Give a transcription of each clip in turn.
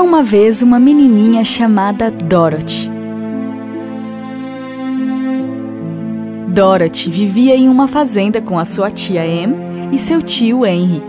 Era uma vez uma menininha chamada Dorothy. Dorothy vivia em uma fazenda com a sua tia Em e seu tio Henry.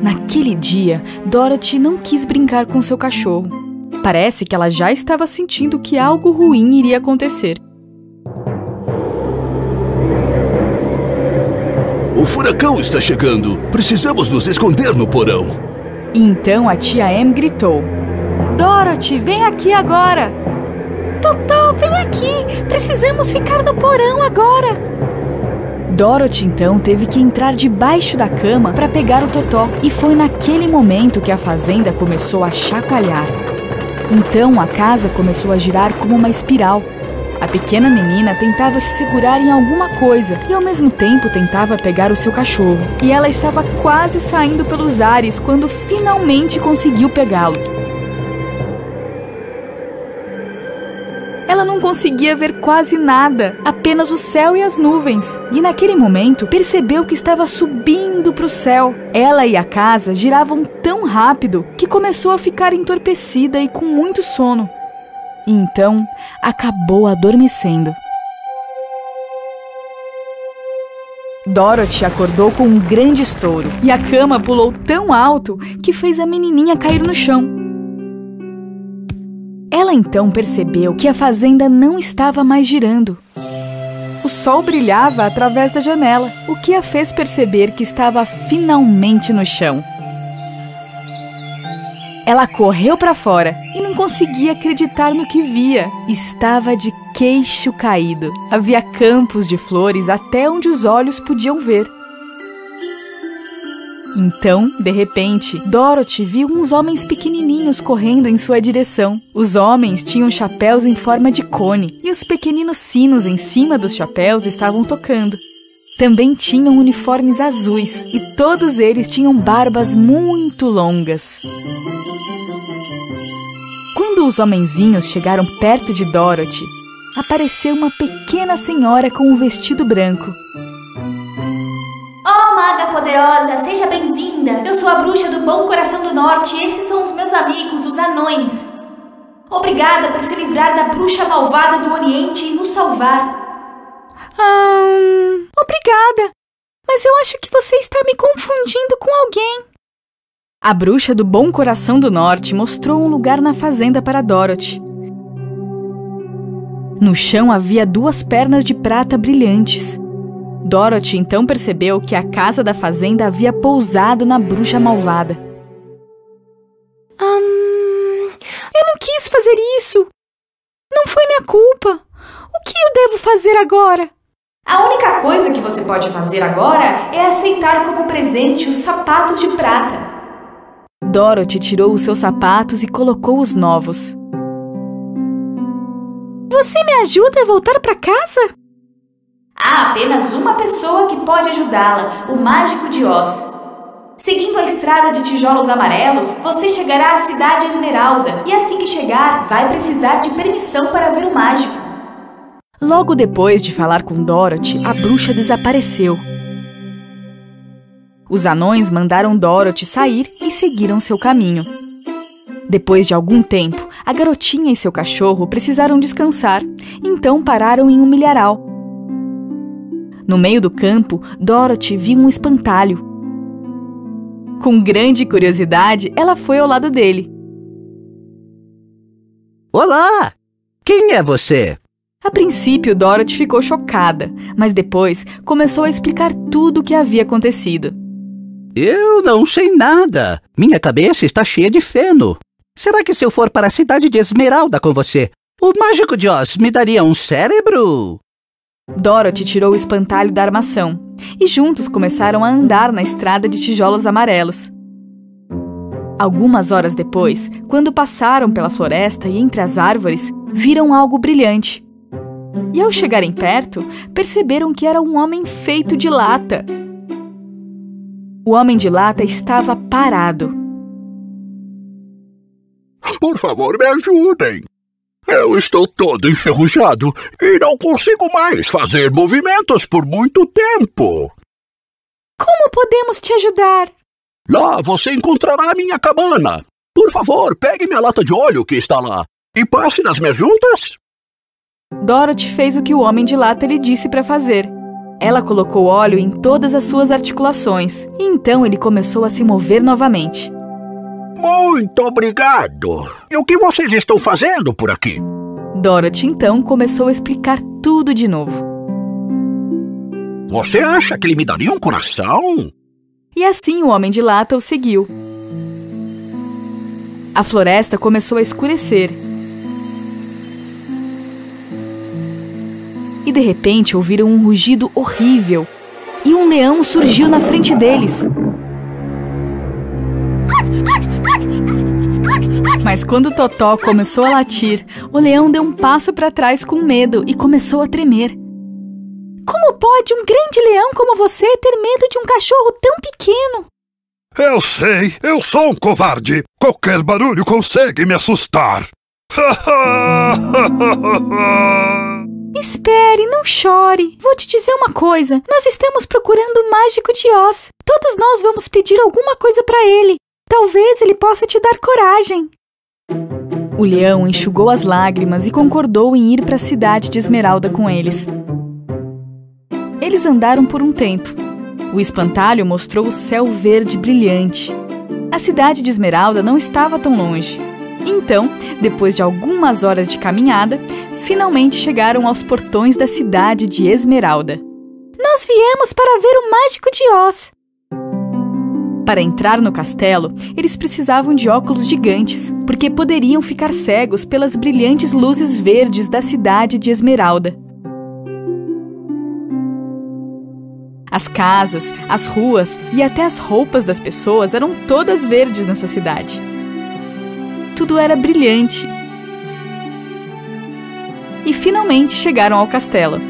Naquele dia, Dorothy não quis brincar com seu cachorro. Parece que ela já estava sentindo que algo ruim iria acontecer. O furacão está chegando. Precisamos nos esconder no porão. Então a tia Em gritou: Dorothy, vem aqui agora! Totó, vem aqui! Precisamos ficar no porão agora! Dorothy então teve que entrar debaixo da cama para pegar o Totó, e foi naquele momento que a fazenda começou a chacoalhar. Então a casa começou a girar como uma espiral. A pequena menina tentava se segurar em alguma coisa e ao mesmo tempo tentava pegar o seu cachorro. E ela estava quase saindo pelos ares quando finalmente conseguiu pegá-lo. Ela não conseguia ver quase nada, apenas o céu e as nuvens. E naquele momento percebeu que estava subindo para o céu. Ela e a casa giravam tão rápido que começou a ficar entorpecida e com muito sono e então acabou adormecendo. Dorothy acordou com um grande estouro e a cama pulou tão alto que fez a menininha cair no chão. Ela então percebeu que a fazenda não estava mais girando. O sol brilhava através da janela, o que a fez perceber que estava finalmente no chão. Ela correu para fora e não conseguia acreditar no que via. Estava de queixo caído. Havia campos de flores até onde os olhos podiam ver. Então, de repente, Dorothy viu uns homens pequenininhos correndo em sua direção. Os homens tinham chapéus em forma de cone e os pequeninos sinos em cima dos chapéus estavam tocando. Também tinham uniformes azuis e todos eles tinham barbas muito longas. Quando os homenzinhos chegaram perto de Dorothy, apareceu uma pequena senhora com um vestido branco. Oh, maga poderosa, seja bem-vinda! Eu sou a bruxa do Bom Coração do Norte e esses são os meus amigos, os anões. Obrigada por se livrar da bruxa malvada do Oriente e nos salvar. Hum, obrigada. Mas eu acho que você está me confundindo com alguém. A bruxa do Bom Coração do Norte mostrou um lugar na fazenda para Dorothy. No chão havia duas pernas de prata brilhantes. Dorothy então percebeu que a casa da fazenda havia pousado na bruxa malvada. Hum, eu não quis fazer isso. Não foi minha culpa. O que eu devo fazer agora? A única coisa que você pode fazer agora é aceitar como presente os sapatos de prata. Dorothy tirou os seus sapatos e colocou os novos. Você me ajuda a voltar para casa? Há apenas uma pessoa que pode ajudá-la, o Mágico de Oz. Seguindo a estrada de tijolos amarelos, você chegará à cidade Esmeralda e assim que chegar, vai precisar de permissão para ver o mágico. Logo depois de falar com Dorothy, a bruxa desapareceu. Os anões mandaram Dorothy sair e seguiram seu caminho. Depois de algum tempo, a garotinha e seu cachorro precisaram descansar, então pararam em um milharal. No meio do campo, Dorothy viu um espantalho. Com grande curiosidade, ela foi ao lado dele. Olá! Quem é você? A princípio, Dorothy ficou chocada, mas depois começou a explicar tudo o que havia acontecido. Eu não sei nada. Minha cabeça está cheia de feno. Será que se eu for para a cidade de Esmeralda com você, o mágico de Oz me daria um cérebro? Dorothy tirou o espantalho da armação e juntos começaram a andar na estrada de tijolos amarelos. Algumas horas depois, quando passaram pela floresta e entre as árvores, viram algo brilhante. E ao chegarem perto, perceberam que era um homem feito de lata. O homem de lata estava parado. Por favor, me ajudem. Eu estou todo enferrujado e não consigo mais fazer movimentos por muito tempo. Como podemos te ajudar? Lá você encontrará a minha cabana. Por favor, pegue minha lata de óleo que está lá e passe nas minhas juntas. Dorothy fez o que o homem de lata lhe disse para fazer. Ela colocou óleo em todas as suas articulações e então ele começou a se mover novamente. Muito obrigado. E o que vocês estão fazendo por aqui? Dorothy então começou a explicar tudo de novo. Você acha que ele me daria um coração? E assim o homem de lata o seguiu. A floresta começou a escurecer. De repente ouviram um rugido horrível. E um leão surgiu na frente deles. Mas quando Totó começou a latir, o leão deu um passo para trás com medo e começou a tremer. Como pode um grande leão como você ter medo de um cachorro tão pequeno? Eu sei, eu sou um covarde. Qualquer barulho consegue me assustar. Espere, não chore. Vou te dizer uma coisa. Nós estamos procurando o mágico de Oz. Todos nós vamos pedir alguma coisa para ele. Talvez ele possa te dar coragem. O leão enxugou as lágrimas e concordou em ir para a cidade de Esmeralda com eles. Eles andaram por um tempo. O espantalho mostrou o céu verde brilhante. A cidade de Esmeralda não estava tão longe. Então, depois de algumas horas de caminhada, finalmente chegaram aos portões da cidade de Esmeralda. Nós viemos para ver o mágico de Oz. Para entrar no castelo, eles precisavam de óculos gigantes, porque poderiam ficar cegos pelas brilhantes luzes verdes da cidade de Esmeralda. As casas, as ruas e até as roupas das pessoas eram todas verdes nessa cidade. Tudo era brilhante. E finalmente chegaram ao castelo.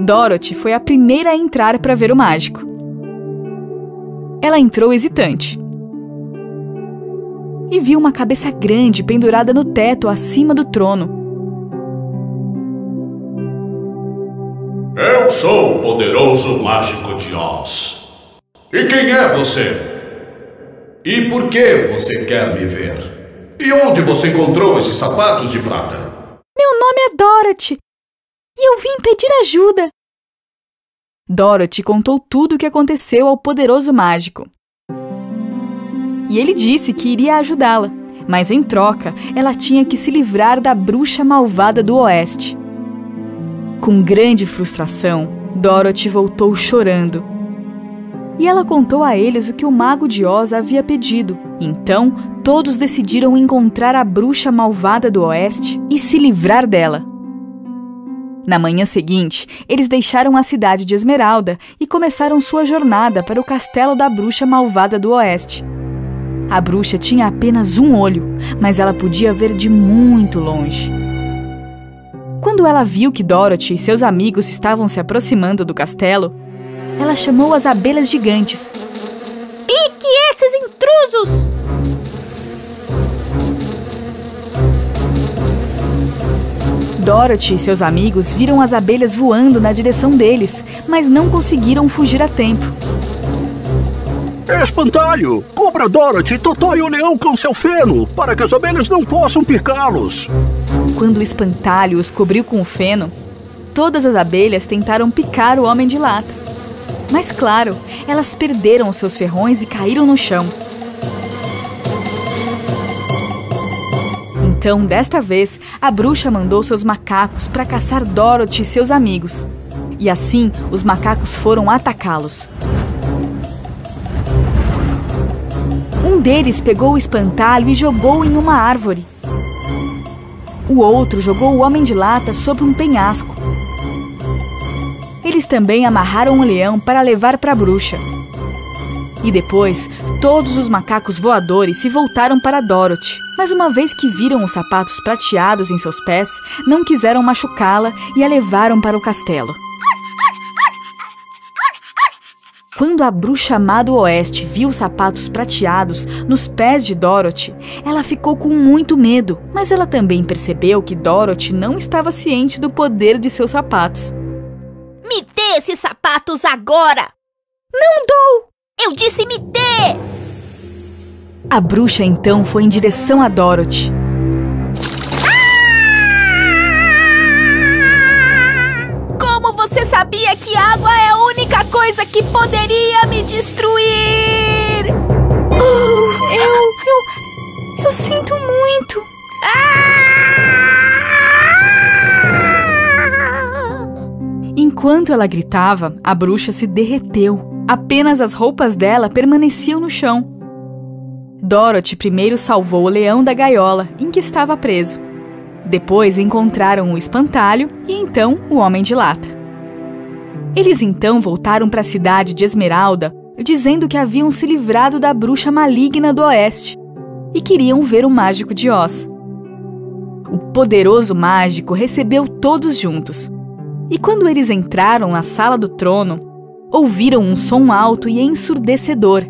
Dorothy foi a primeira a entrar para ver o mágico. Ela entrou hesitante e viu uma cabeça grande pendurada no teto acima do trono. Eu sou o poderoso mágico de Oz. E quem é você? E por que você quer me ver? E onde você encontrou esses sapatos de prata? Meu nome é Dorothy e eu vim pedir ajuda. Dorothy contou tudo o que aconteceu ao poderoso mágico. E ele disse que iria ajudá-la, mas em troca ela tinha que se livrar da bruxa malvada do Oeste. Com grande frustração, Dorothy voltou chorando. E ela contou a eles o que o mago de Oz havia pedido. Então, todos decidiram encontrar a bruxa malvada do Oeste e se livrar dela. Na manhã seguinte, eles deixaram a cidade de Esmeralda e começaram sua jornada para o castelo da bruxa malvada do Oeste. A bruxa tinha apenas um olho, mas ela podia ver de muito longe. Quando ela viu que Dorothy e seus amigos estavam se aproximando do castelo, ela chamou as abelhas gigantes. Pique esses intrusos! Dorothy e seus amigos viram as abelhas voando na direção deles, mas não conseguiram fugir a tempo. Espantalho! Cobra Dorothy, Totó e o leão com seu feno, para que as abelhas não possam picá-los. Quando o espantalho os cobriu com o feno, todas as abelhas tentaram picar o homem de lata. Mas claro, elas perderam os seus ferrões e caíram no chão. Então, desta vez, a bruxa mandou seus macacos para caçar Dorothy e seus amigos. E assim, os macacos foram atacá-los. Um deles pegou o espantalho e jogou em uma árvore. O outro jogou o homem de lata sobre um penhasco. Eles também amarraram o leão para levar para a bruxa. E depois, todos os macacos voadores se voltaram para Dorothy. Mas uma vez que viram os sapatos prateados em seus pés, não quiseram machucá-la e a levaram para o castelo. Quando a bruxa má do oeste viu os sapatos prateados nos pés de Dorothy, ela ficou com muito medo, mas ela também percebeu que Dorothy não estava ciente do poder de seus sapatos. Me dê esses sapatos agora! Não dou! Eu disse me dê! A bruxa então foi em direção a Dorothy. Como você sabia que água é a única coisa que poderia me destruir? Oh, eu. Eu. Eu sinto muito. Enquanto ela gritava, a bruxa se derreteu. Apenas as roupas dela permaneciam no chão. Dorothy primeiro salvou o leão da gaiola em que estava preso. Depois encontraram o espantalho e então o homem de lata. Eles então voltaram para a cidade de Esmeralda, dizendo que haviam se livrado da bruxa maligna do oeste e queriam ver o mágico de Oz. O poderoso mágico recebeu todos juntos. E quando eles entraram na sala do trono, ouviram um som alto e ensurdecedor.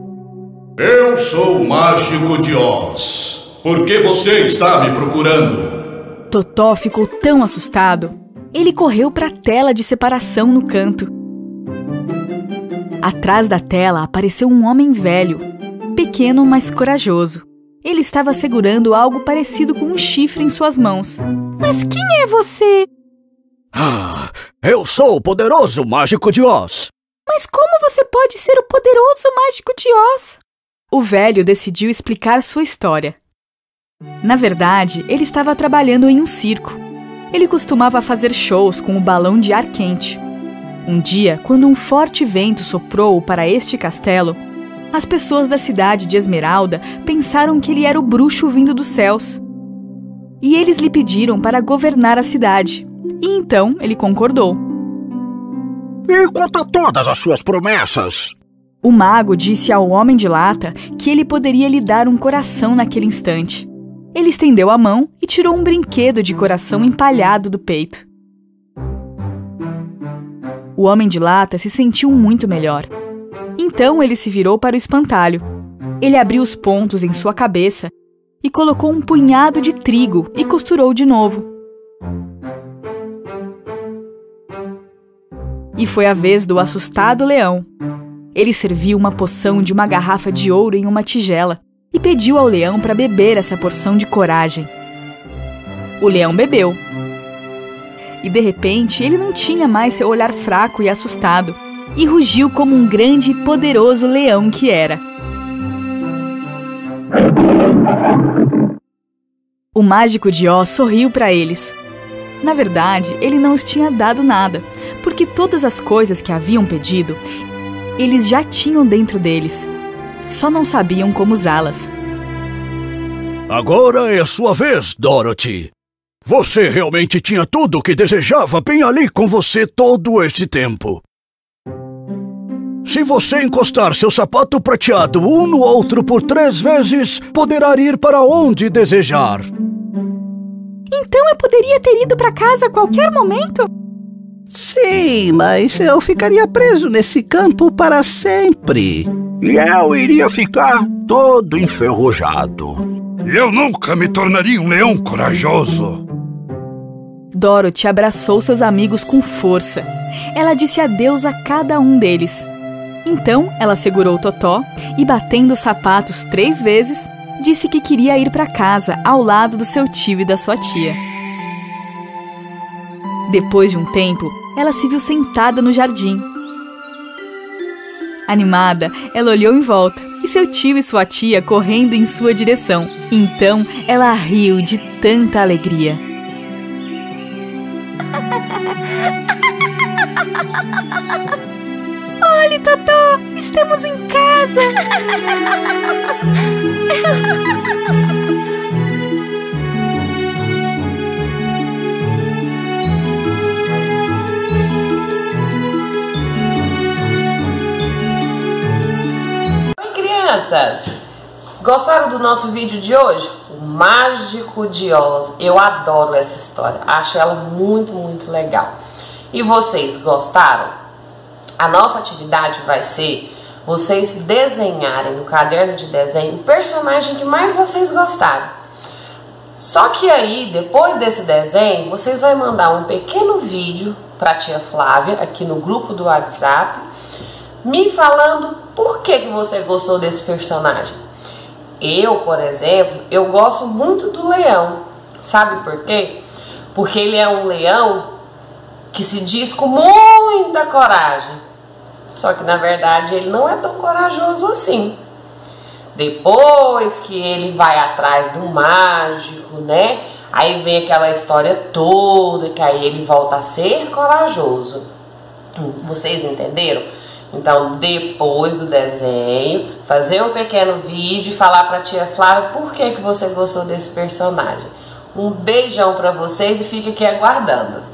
Eu sou o mágico de Oz. Por que você está me procurando? Totó ficou tão assustado. Ele correu para a tela de separação no canto. Atrás da tela apareceu um homem velho, pequeno, mas corajoso. Ele estava segurando algo parecido com um chifre em suas mãos. Mas quem é você? Ah, eu sou o poderoso mágico de Oz. Mas como você pode ser o poderoso mágico de Oz? O velho decidiu explicar sua história. Na verdade, ele estava trabalhando em um circo. Ele costumava fazer shows com o balão de ar quente. Um dia, quando um forte vento soprou para este castelo, as pessoas da cidade de Esmeralda pensaram que ele era o bruxo vindo dos céus. E eles lhe pediram para governar a cidade. E então ele concordou. E conta todas as suas promessas. O mago disse ao homem de lata que ele poderia lhe dar um coração naquele instante. Ele estendeu a mão e tirou um brinquedo de coração empalhado do peito. O homem de lata se sentiu muito melhor. Então ele se virou para o espantalho. Ele abriu os pontos em sua cabeça e colocou um punhado de trigo e costurou de novo. E foi a vez do assustado leão. Ele serviu uma poção de uma garrafa de ouro em uma tigela e pediu ao leão para beber essa porção de coragem. O leão bebeu. E de repente ele não tinha mais seu olhar fraco e assustado, e rugiu como um grande e poderoso leão que era. O mágico de Oz sorriu para eles. Na verdade, ele não os tinha dado nada, porque todas as coisas que haviam pedido, eles já tinham dentro deles. Só não sabiam como usá-las. Agora é a sua vez, Dorothy. Você realmente tinha tudo o que desejava bem ali com você todo este tempo. Se você encostar seu sapato prateado um no outro por três vezes, poderá ir para onde desejar. Então eu poderia ter ido para casa a qualquer momento? Sim, mas eu ficaria preso nesse campo para sempre. E eu iria ficar todo enferrujado. Eu nunca me tornaria um leão corajoso. Dorothy abraçou seus amigos com força. Ela disse adeus a cada um deles. Então ela segurou Totó e, batendo os sapatos três vezes, disse que queria ir para casa ao lado do seu tio e da sua tia. Depois de um tempo, ela se viu sentada no jardim. Animada, ela olhou em volta e seu tio e sua tia correndo em sua direção. Então ela riu de tanta alegria. Olhe, Totó, estamos em casa. Oi, crianças! Gostaram do nosso vídeo de hoje? O Mágico de Oz. Eu adoro essa história. Acho ela muito, muito legal. E vocês gostaram? A nossa atividade vai ser vocês desenharem no caderno de desenho o personagem que mais vocês gostaram. Só que aí, depois desse desenho, vocês vão mandar um pequeno vídeo para a tia Flávia aqui no grupo do WhatsApp, me falando por que, que você gostou desse personagem. Eu, por exemplo, eu gosto muito do leão. Sabe por quê? Porque ele é um leão que se diz com muita coragem. Só que na verdade ele não é tão corajoso assim. Depois que ele vai atrás do mágico, né? Aí vem aquela história toda, que aí ele volta a ser corajoso. Vocês entenderam? Então, depois do desenho, fazer um pequeno vídeo e falar para tia Flávia por que, que você gostou desse personagem. Um beijão para vocês e fique aqui aguardando.